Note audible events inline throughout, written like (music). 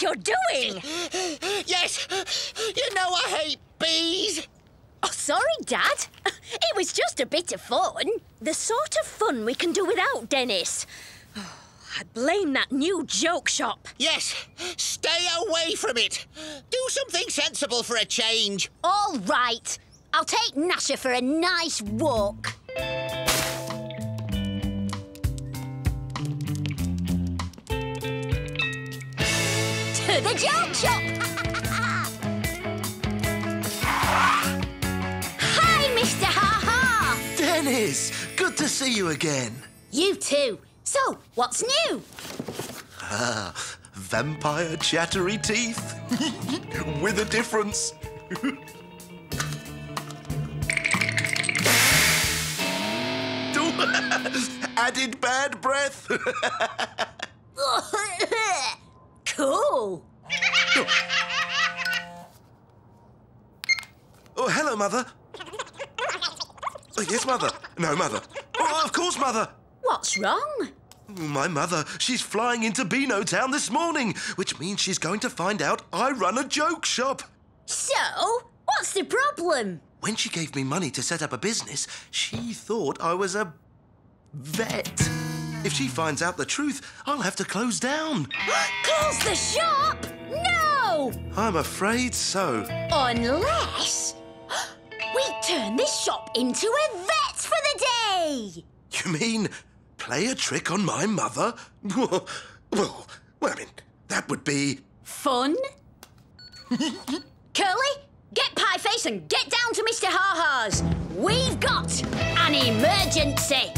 think you're doing? (gasps) Yes, you know I hate bees. Oh, sorry, Dad. (laughs) It was just a bit of fun. The sort of fun we can do without Dennis. (sighs) Oh, I blame that new joke shop. Yes, stay away from it. Do something sensible for a change. All right. I'll take Gnasher for a nice walk. (laughs) the joke shop! (laughs) Hi, Mr. Ha Ha! Dennis, good to see you again. You too. So, what's new? Ah, vampire chattery teeth. (laughs) With a difference. Added bad breath. Cool. oh, hello, Mother. Oh, yes, Mother. No, Mother. Oh, of course, Mother. What's wrong? My mother, she's flying into Beanotown this morning, which means she's going to find out I run a joke shop. So, what's the problem? When she gave me money to set up a business, she thought I was a vet. If she finds out the truth, I'll have to close down. (gasps) Close the shop? No! I'm afraid so. Unless (gasps) we turn this shop into a vet for the day. You mean play a trick on my mother? (laughs) well, well, I mean, that would be. Fun? (laughs) Curly, get Pieface and get down to Mr. Ha-Ha's. We've got an emergency.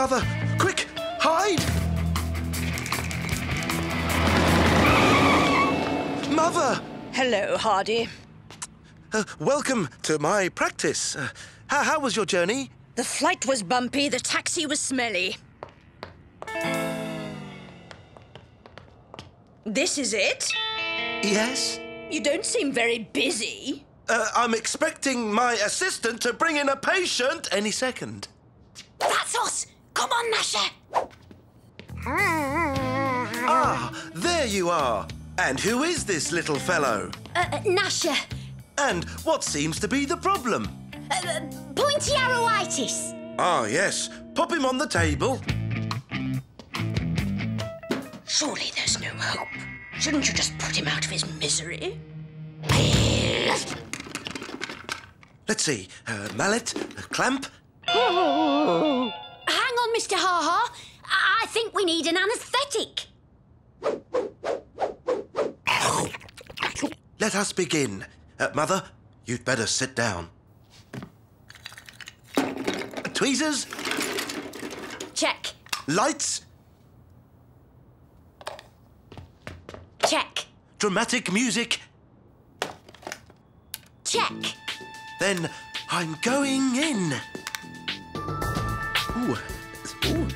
Mother. Quick, hide! Mother! Hello, Hardy. Uh, welcome to my practice. Uh, how, how was your journey? The flight was bumpy, the taxi was smelly. This is it? Yes? You don't seem very busy. Uh, I'm expecting my assistant to bring in a patient any second. That's us. Come on, Gnasher. Ah, there you are. And who is this little fellow? Uh, uh, Gnasher, And what seems to be the problem? uh, uh, pointy arrowitis. Ah, yes. Pop him on the table. Surely there's no hope. Shouldn't you just put him out of his misery? Let's see. Uh, mallet, a clamp. (laughs) On, Mr. Ha-Ha. I I think we need an anaesthetic. Let us begin. Uh, Mother, you'd better sit down. Tweezers, Check. lights, Check. dramatic music. Check. Then I'm going in. Ooh.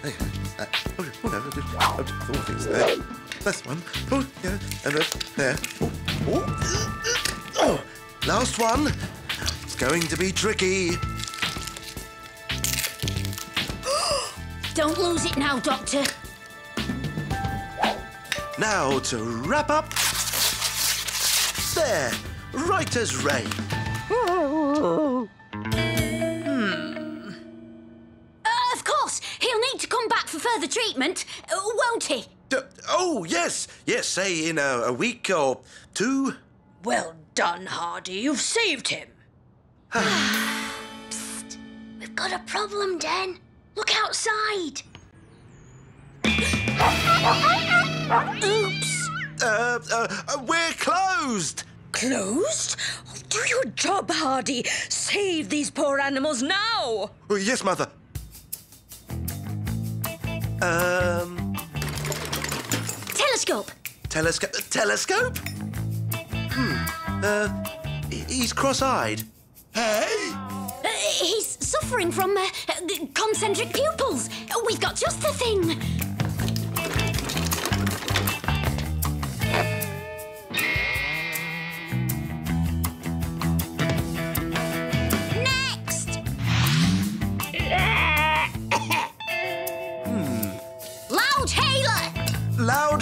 Ooh. hey, uh, oh, oh, no, oh, four things there. That's one. Oh, yeah. And uh, there. Oh, oh. oh. Last one. It's going to be tricky. (gasps) Don't lose it now, Doctor. Now to wrap up. There. Right as rain. The treatment, uh, won't he? D- oh, yes, yes, say in a, a week or two. Well done, Hardy. You've saved him. (sighs) We've got a problem, Den. Look outside. Oops. Uh, uh, uh, we're closed. Closed? Do your job, Hardy. Save these poor animals now. Oh, yes, Mother. Um, Telescope. telescope. Telescope? Hmm. Uh, he's cross-eyed. Hey! Uh, he's suffering from uh, uh, concentric pupils. Uh, We've got just the thing.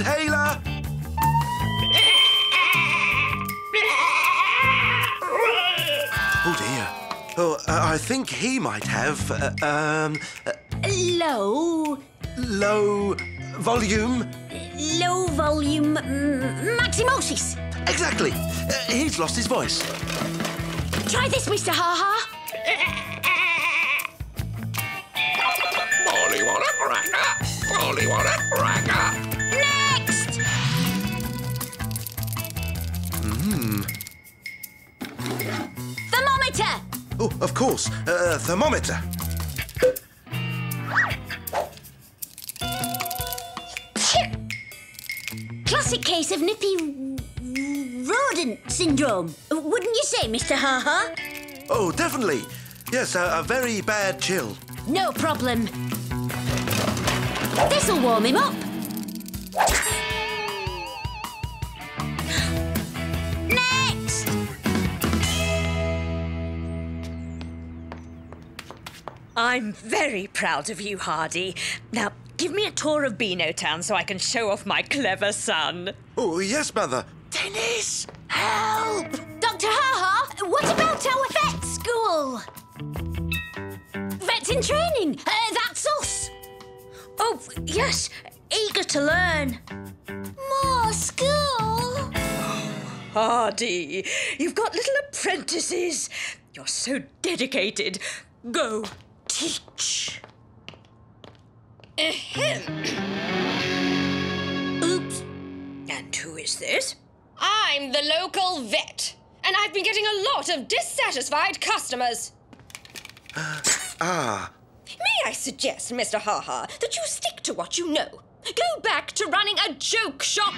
Hailer. Loud hailer. Oh dear. Oh, uh, I think he might have uh, um, uh, Low. low volume. Low volume mm, maximosis. Exactly. Uh, he's lost his voice. Try this, Mr. Ha Ha. Molly want a cracker. Molly want a cracker. Oh, of course. Uh, thermometer. Classic case of nippy rodent syndrome. Wouldn't you say, Mr. Ha Ha? Oh, definitely. Yes, a, a very bad chill. No problem. This'll warm him up. I'm very proud of you, Hardy. Now, give me a tour of Beanotown so I can show off my clever son. Oh, yes, Mother. Dennis, help! Dr. Ha Ha, what about our vet school? Vets in training. Uh, that's us. Oh, yes, eager to learn. More school. (gasps) Hardy, you've got little apprentices. You're so dedicated. Go, teach. Ahem. Oops. And who is this? I'm the local vet, and I've been getting a lot of dissatisfied customers. Ah, May I suggest, Mr. Haha, that you stick to what you know? Go back to running a joke shop.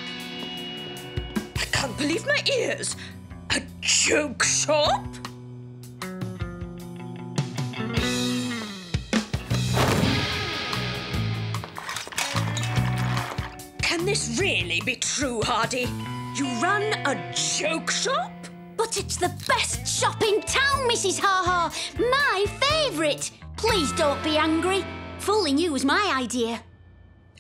I can't believe my ears. A joke shop? This really be true, Hardy? You run a joke shop? But it's the best shop in town, Mrs. Ha Ha. My favourite. Please don't be angry. Fooling you was my idea.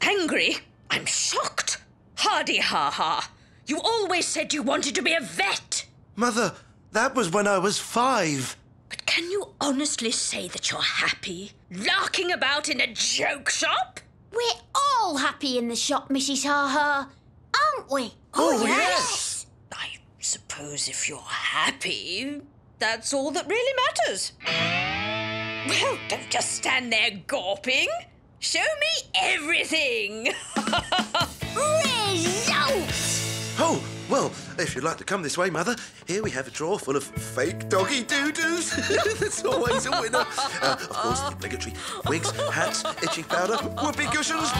Angry? I'm shocked. Hardy ha ha. You always said you wanted to be a vet. Mother, that was when I was five. But can you honestly say that you're happy larking about in a joke shop? We're all happy in the shop, Mrs. Ha Ha. Aren't we? Oh, oh yes. I suppose if you're happy, that's all that really matters. Well, don't just stand there gawping. Show me everything. (laughs) Results! Oh, well, if you'd like to come this way, Mother, here we have a drawer full of fake doggy doo-doos. (laughs) That's always a winner. Uh, of course, the obligatory wigs, hats, itching powder, whoopee cushions.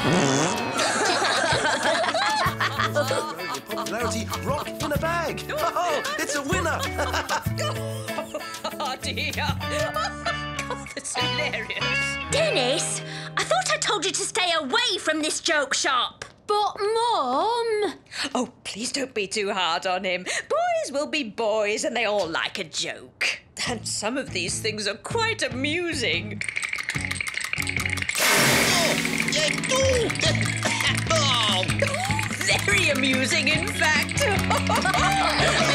Popularity rock in a bag. Oh, it's a winner. (laughs) oh dear. God, that's hilarious. Dennis, I thought I told you to stay away from this joke shop. But, Mum. Oh, please don't be too hard on him. Boys will be boys and they all like a joke. And some of these things are quite amusing. (laughs) Oh, Very amusing, in fact. (laughs)